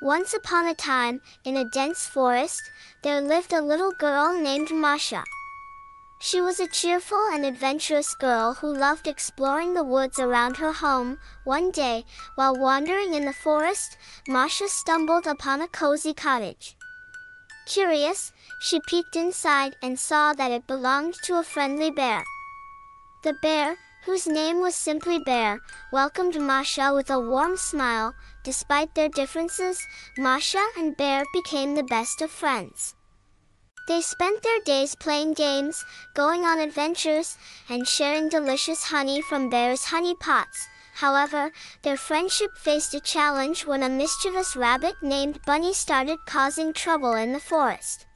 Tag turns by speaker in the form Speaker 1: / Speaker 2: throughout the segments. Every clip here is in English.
Speaker 1: Once upon a time, in a dense forest, there lived a little girl named Masha. She was a cheerful and adventurous girl who loved exploring the woods around her home. One day, while wandering in the forest, Masha stumbled upon a cozy cottage. Curious, she peeked inside and saw that it belonged to a friendly bear. The bear, whose name was simply Bear, welcomed Masha with a warm smile. Despite their differences, Masha and Bear became the best of friends. They spent their days playing games, going on adventures, and sharing delicious honey from Bear's honey pots. However, their friendship faced a challenge when a mischievous rabbit named Bunny started causing trouble in the forest.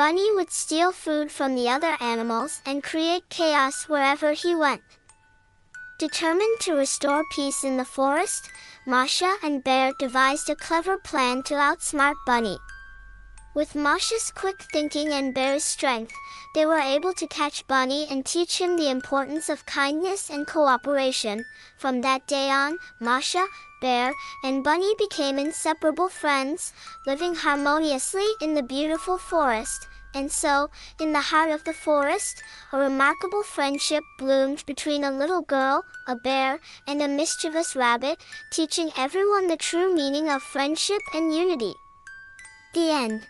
Speaker 1: Bunny would steal food from the other animals and create chaos wherever he went. Determined to restore peace in the forest, Masha and Bear devised a clever plan to outsmart Bunny. With Masha's quick thinking and Bear's strength, they were able to catch Bunny and teach him the importance of kindness and cooperation. From that day on, Masha, Bear, and Bunny became inseparable friends, living harmoniously in the beautiful forest. And so, in the heart of the forest, a remarkable friendship bloomed between a little girl, a bear, and a mischievous rabbit, teaching everyone the true meaning of friendship and unity. The end.